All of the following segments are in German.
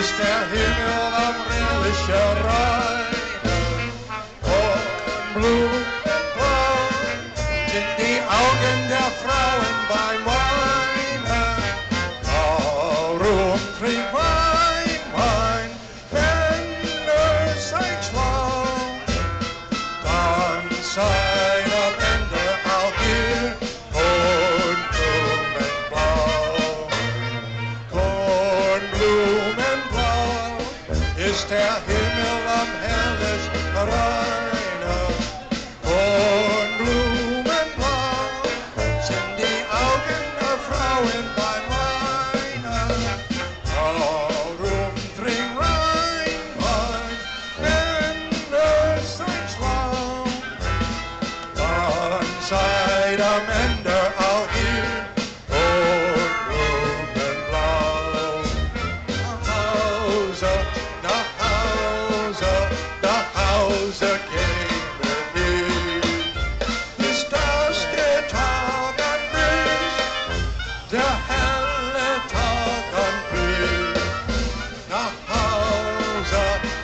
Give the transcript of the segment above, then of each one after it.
ist der Himmel ein herrlicher Reich. Und Blumen sind die Augen der Frauen bei Morgen. Schwester, Himmel am Herrlich,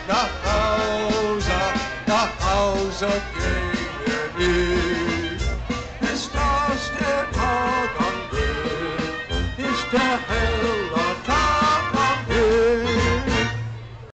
the house the house of King it is.